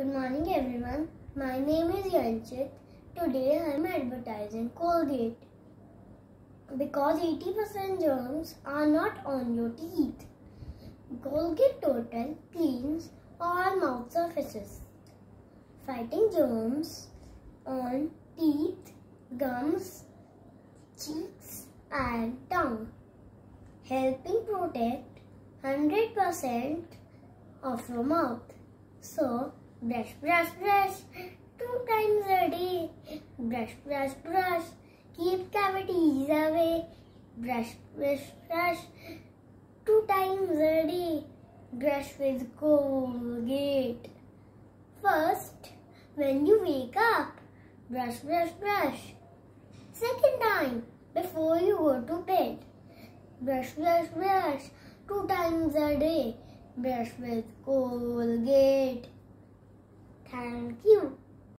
Good morning everyone. My name is Yanchit. Today I am advertising Colgate. Because 80% germs are not on your teeth. Colgate Total cleans all mouth surfaces, fighting germs on teeth, gums, cheeks and tongue, helping protect 100% of your mouth. So, brush, brush, brush two times a day. Brush, brush, brush. Keep cavities away. Brush, brush, brush two times a day. Brush with Colgate. First, when you wake up, brush, brush, brush. Second time, before you go to bed, brush, brush, brush two times a day. Brush with Colgate. Thank you.